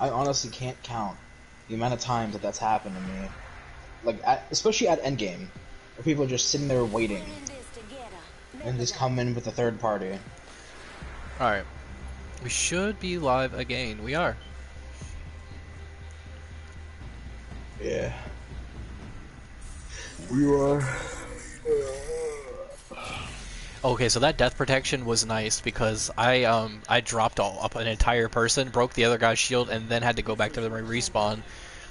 I honestly can't count the amount of times that that's happened to me. Like, at, especially at endgame, where people are just sitting there waiting and just come in with a third party. Alright. We should be live again. We are. Yeah. We are. Okay, so that death protection was nice because I um I dropped all up an entire person, broke the other guy's shield, and then had to go back to the respawn.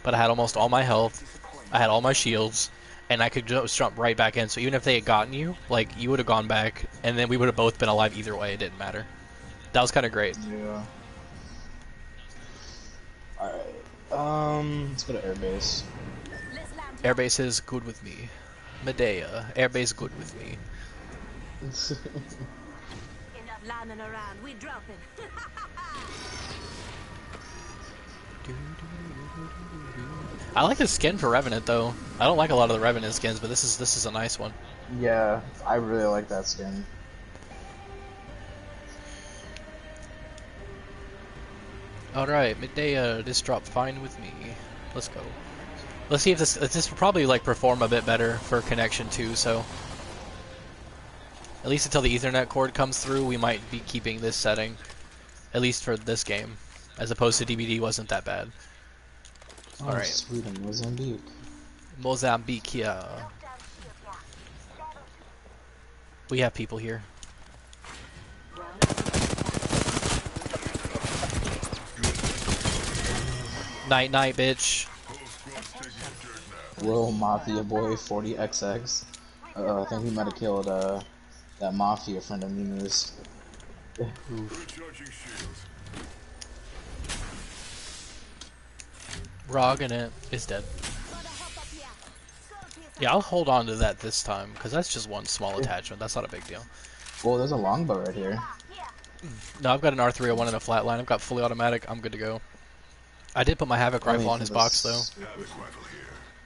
But I had almost all my health, I had all my shields, and I could just jump right back in. So even if they had gotten you, like you would have gone back, and then we would have both been alive either way. It didn't matter. That was kind of great. Yeah. Alright. Um, let's go to airbase. Airbase is good with me. Medea, airbase is good with me. Enough around. We dropping. I like the skin for Revenant though. I don't like a lot of the Revenant skins, but this is this is a nice one. yeah, I really like that skin. Alright, Medea, this dropped fine with me. Let's go. Let's see if this this will probably like perform a bit better for connection too, so at least until the Ethernet cord comes through, we might be keeping this setting. At least for this game. As opposed to DBD wasn't that bad. Oh, Alright. Sweden, Mozambique. Mozambique, yeah. We have people here. Night night, bitch. Will Mafia Boy 40XX. Uh, I think we might have killed uh, that Mafia friend of Mimu's. Rog in it is dead. Yeah, I'll hold on to that this time, because that's just one small attachment. That's not a big deal. Well, there's a longbow right here. Mm. No, I've got an R301 and a flatline. I've got fully automatic. I'm good to go. I did put my Havoc rifle on his the box, though. s-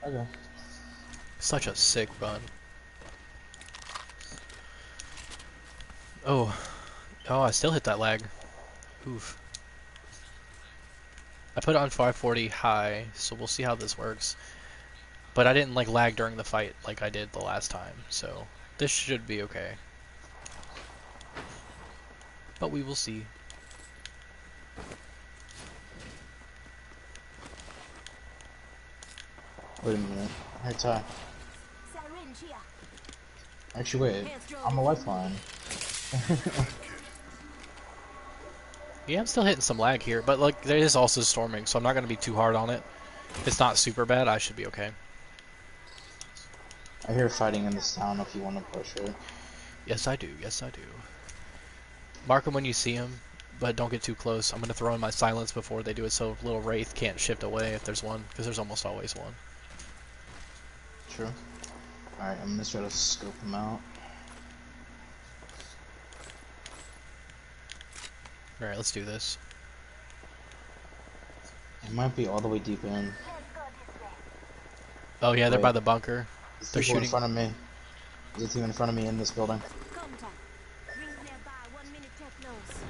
Okay. Such a sick run. Oh. Oh, I still hit that lag. Oof. I put it on 540 high, so we'll see how this works. But I didn't like lag during the fight like I did the last time, so this should be okay. But we will see. Wait a minute. Hey, Ty. Actually, wait. I'm a lifeline. Yeah, I'm still hitting some lag here, but like there is also storming, so I'm not gonna be too hard on it. If it's not super bad, I should be okay. I hear fighting in this town if you want to push it. Yes, I do. Yes, I do. Mark them when you see them, but don't get too close. I'm gonna throw in my silence before they do it, so little wraith can't shift away if there's one, because there's almost always one. True. Alright, I'm gonna try to scope them out. All right, let's do this. It might be all the way deep in. Oh yeah, they're by the bunker. There's They're people in front of me. There's a team in front of me in this building. Contact. Rings nearby. One minute technos.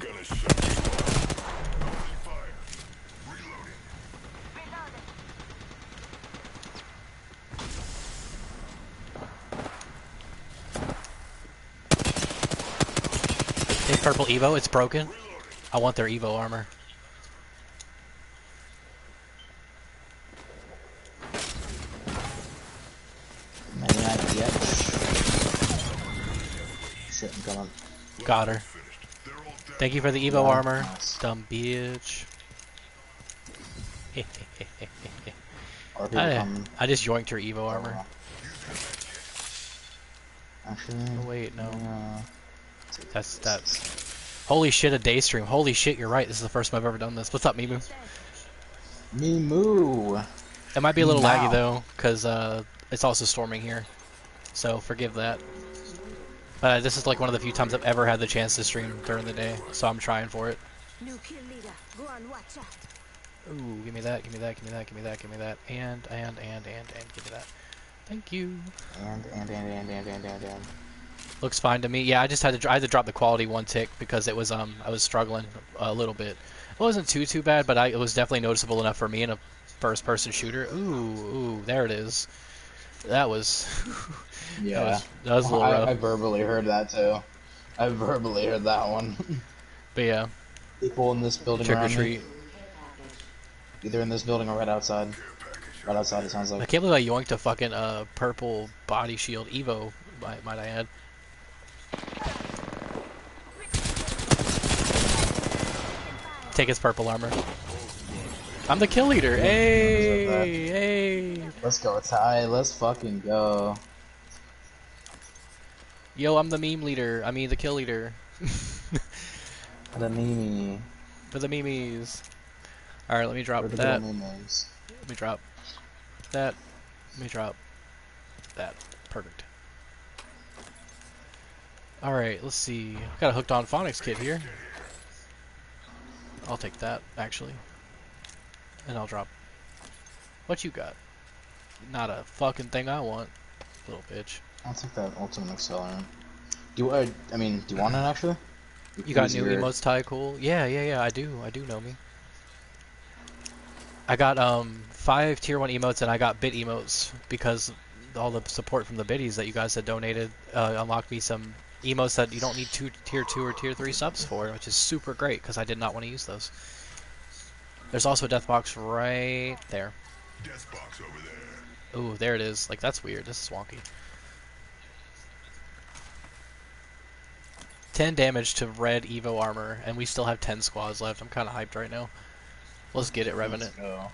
Gonna shut you up. Opening fire. Reloading. Hey, purple Evo, it's broken. I want their Evo armor. Maybe not yet. Shit, I'm coming. Got her. They're all dead. Thank you for the Evo Yeah, armor, nice. dumb bitch. I. I just yoinked her Evo armor. Actually, Oh, wait, no. uh, That's that's. Holy shit, a day stream. Holy shit, you're right. This is the first time I've ever done this. What's up, Mimu? moo. It might be a little Now. laggy though, because uh, it's also storming here. So forgive that. But this is like one of the few times I've ever had the chance to stream during the day, so I'm trying for it. New kill leader. Go on, watch out. Ooh, give me that, give me that, give me that, give me that, give me that, and, and, and, and, and, give me that. Thank you. And and and and and and and and. Looks fine to me. Yeah, I just had to I had to drop the quality one tick because it was um I was struggling a little bit. It wasn't too too bad, but I, it was definitely noticeable enough for me in a first person shooter. Ooh, ooh, there it is. That was Yeah. that was, that was a little I, rough. I verbally heard that too. I verbally heard that one. But yeah, People in this building trick or around me, treat. either in this building or right outside. Right outside, it sounds like. I can't believe I yoinked a fucking uh purple body shield Evo. Might, might I add? Take his purple armor. I'm the kill leader. Hey, hey. Let's go, Ty. Let's fucking go. Yo, I'm the meme leader. I mean, the kill leader. The Mimi. For the memes. Alright, let me drop that. Let me drop that. Let me drop that. Perfect. Alright, let's see. Got a hooked on phonics kit here. I'll take that, actually. And I'll drop. What you got? Not a fucking thing I want, little bitch. I'll take that ultimate accelerant. Do you, uh, I mean, do you want it actually? You got new you're- emotes, Ty Cool? Yeah, yeah, yeah, I do. I do know me. I got um five tier one emotes and I got bit emotes because all the support from the biddies that you guys had donated uh, unlocked me some emotes that you don't need two tier two or tier three subs for, it, which is super great because I did not want to use those. There's also a death box right there. Death box over there. Ooh, there it is. Like that's weird. This is wonky. 10 damage to red Evo armor, and we still have 10 squads left. I'm kind of hyped right now. Let's get it, Revenant. Let's go.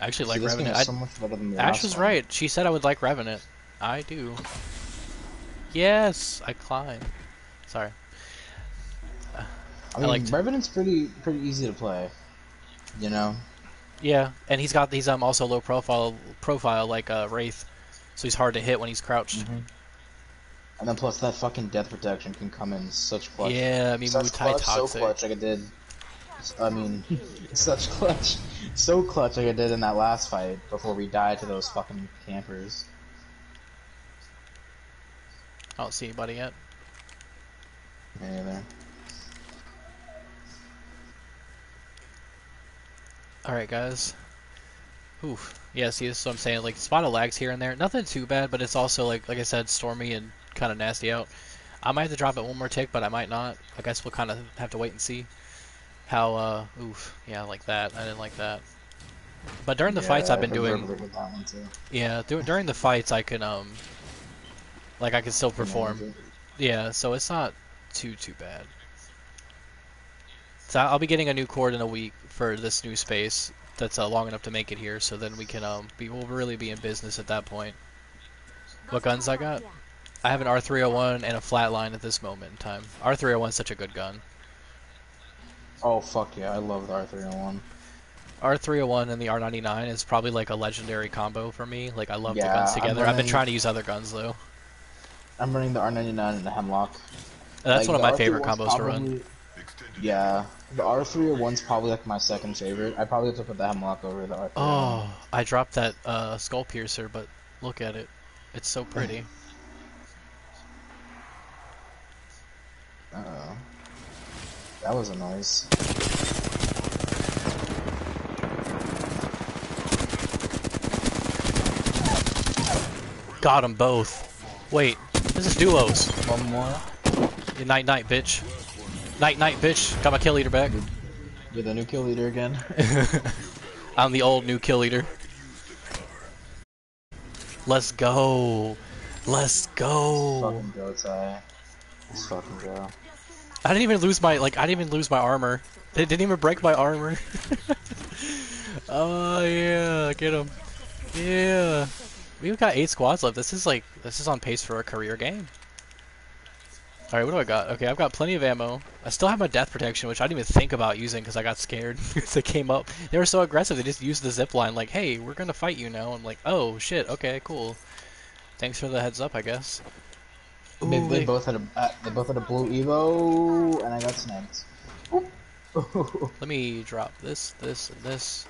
I actually See, like this game Revenant. is so much better than the Ash last was one. right. She said I would like Revenant. I do. Yes, I climb. Sorry. I mean, liked- Revenant's pretty pretty easy to play. You know, Yeah, and he's got these um also low profile profile like uh, Wraith, so he's hard to hit when he's crouched. Mm-hmm. and then plus that fucking death protection can come in such clutch. Yeah, I mean such Muay Thai clutch, so toxic. clutch like it did. I mean, such clutch, so clutch like it did in that last fight before we died to those fucking campers. I don't see anybody yet. Me neither. All right, guys. Oof. Yeah, see, this is what I'm saying. Like, spot of lags here and there. Nothing too bad, but it's also like, like I said, stormy and kind of nasty out. I might have to drop it one more tick, but I might not. I guess we'll kind of have to wait and see how. uh Oof. Yeah, like that. I didn't like that. But during the fights I've been doing, verbally that one too. yeah, dur- during the fights I can um, like I can still perform. Yeah, so it's not too too bad. So I'll be getting a new cord in a week for this new space that's uh, long enough to make it here. So then we can um, be we'll really be in business at that point. What guns I got? I have an R301 and a flatline at this moment in time. R301 is such a good gun. Oh fuck yeah, I love the R301. R301 and the R99 is probably like a legendary combo for me. Like I love the guns together. I've been trying to use other guns though. I'm running the R99 and the Hemlock. That's Like, one of my favorite R301's combos to run. Yeah, the R301's probably like my second favorite. I probably have to put the Hemlock over the R301. Oh, I dropped that uh, skull piercer, but look at it. It's so pretty. Uh-oh. That was a noise. Got them both. Wait, this is duos. One more. Yeah, Night night, bitch. Night night, bitch. Got my kill leader back. You're the new kill leader again. I'm the old new kill leader. Let's go. Let's go. fucking go, Ty. Let's fucking go. I didn't even lose my like. I didn't even lose my armor. It didn't even break my armor. oh yeah, get him. Yeah. We've got eight squads left. This is like this is on pace for a career game. All right, what do I got? Okay, I've got plenty of ammo. I still have my death protection, which I didn't even think about using because I got scared. because they came up. They were so aggressive. They just used the zip line. Like, hey, we're gonna fight you now. I'm like, oh shit. Okay, cool. Thanks for the heads up, I guess. They, Ooh, they wait. both had a uh, they both had a blue Evo, and I got sniped. Oop. Let me drop this, this, and this,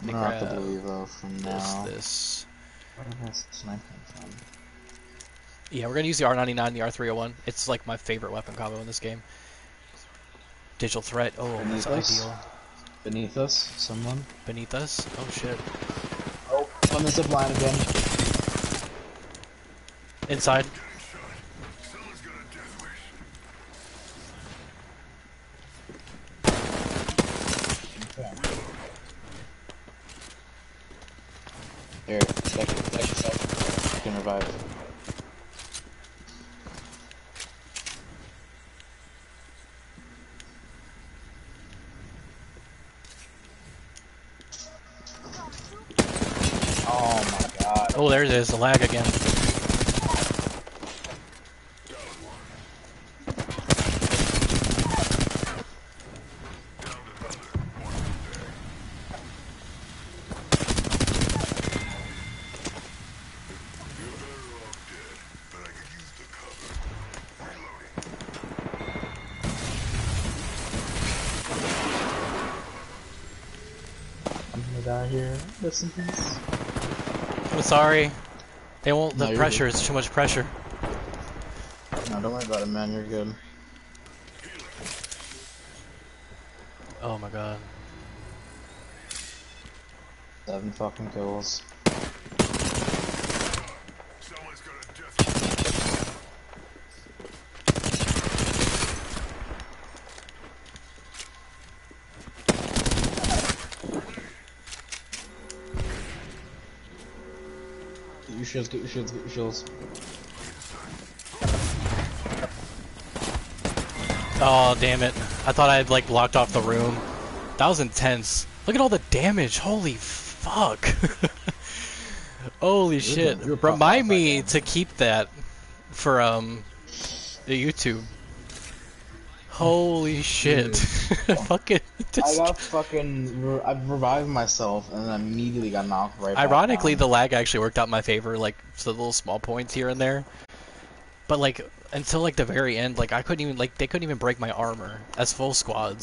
I'm me gonna rock the grab blue Evo from this, now. this. Where did that snipe come from? Yeah, we're gonna use the R99 and the R301. It's like my favorite weapon combo in this game. Digital threat. Oh, that's us? ideal. Beneath us, someone. Beneath us. Oh shit. Oh, on the zip line again. Inside. Someone's got a death wish. Okay. Here, deck, deck yourself. You can revive. Oh my god. Oh, there it is. The lag again. You're better off dead, but I could use the cover. Reloading. I'm gonna die here. Rest in peace. I'm sorry. They won't. No, The pressure is too much pressure. No, don't worry about it, man. You're good. Oh my god. Seven fucking kills. Someone's got a death wish. Get your shields, get your shields, get your shields. Oh damn it! I thought I had like blocked off the room. That was intense. Look at all the damage. Holy fuck! Holy shit! Remind me to keep that for um the YouTube. Holy shit! Fucking. I got fucking. I revived myself and then immediately got knocked right. back Ironically, the lag actually worked out in my favor, like so little small points here and there. But like until like the very end, like I couldn't even like they couldn't even break my armor as full squads.